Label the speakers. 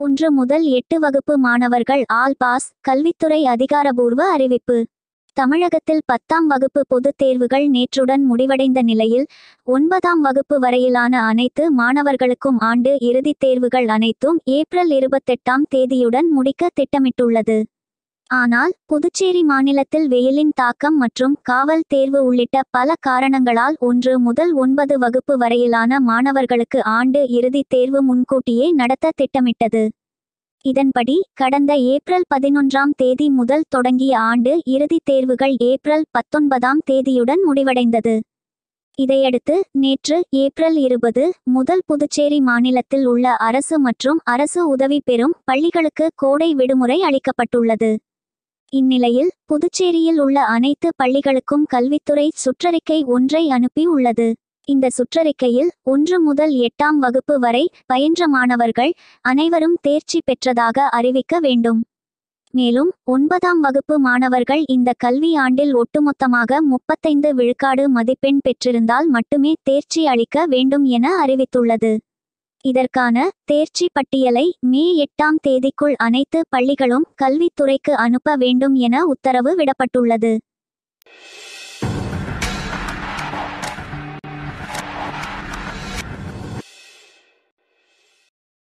Speaker 1: ஒன்று முதல் எட்டு வகுப்பு மாணவர்கள் ஆல் பாஸ் கல்வித்துறை அதிகாரபூர்வ அறிவிப்பு. தமிழகத்தில் பத்தாம் வகுப்பு பொதுத் தேர்வுகள் நேற்றுடன் முடிவடைந்த நிலையில் ஒன்பதாம் வகுப்பு வரையிலான அனைத்து மாணவர்களுக்கும் ஆண்டு இறுதித் தேர்வுகள் அனைத்தும் ஏப்ரல் இருபத்தெட்டாம் தேதியுடன் முடிக்க திட்டமிட்டுள்ளது. ஆனால் புதுச்சேரி மாநிலத்தில் வெயிலின் தாக்கம் மற்றும் காவல் தேர்வு உள்ளிட்ட பல காரணங்களால் ஒன்று முதல் ஒன்பது வகுப்பு வரையிலான மாணவர்களுக்கு ஆண்டு இறுதித் தேர்வு முன்கூட்டியே நடத்த திட்டமிட்டது. இதன்படி கடந்த ஏப்ரல் பதினொன்றாம் தேதி முதல் தொடங்கிய ஆண்டு இறுதித் தேர்வுகள் ஏப்ரல் பத்தொன்பதாம் தேதியுடன் முடிவடைந்தது. இதையடுத்து நேற்று ஏப்ரல் இருபது முதல் புதுச்சேரி மாநிலத்தில் உள்ள அரசு மற்றும் அரசு உதவி பெறும் பள்ளிகளுக்கு கோடை விடுமுறை அளிக்கப்பட்டுள்ளது. இந்நிலையில் புதுச்சேரியில் உள்ள அனைத்து பள்ளிகளுக்கும் கல்வித்துறை சுற்றறிக்கை ஒன்றை அனுப்பி உள்ளது. இந்த சுற்றறிக்கையில் ஒன்று முதல் எட்டாம் வகுப்பு வரை பயின்ற மாணவர்கள் அனைவரும் தேர்ச்சி பெற்றதாக அறிவிக்க வேண்டும். மேலும் ஒன்பதாம் வகுப்பு மாணவர்கள் இந்த கல்வி ஆண்டில் ஒட்டுமொத்தமாக முப்பத்தைந்து விழுக்காடு மதிப்பெண் பெற்றிருந்தால் மட்டுமே தேர்ச்சி அளிக்க வேண்டும் என அறிவித்துள்ளது. இதற்கான தேர்ச்சி பட்டியலை மே எட்டாம் தேதிக்குள் அனைத்து பள்ளிகளும் கல்வித்துறைக்கு அனுப்ப வேண்டும் என உத்தரவு விடப்பட்டுள்ளது.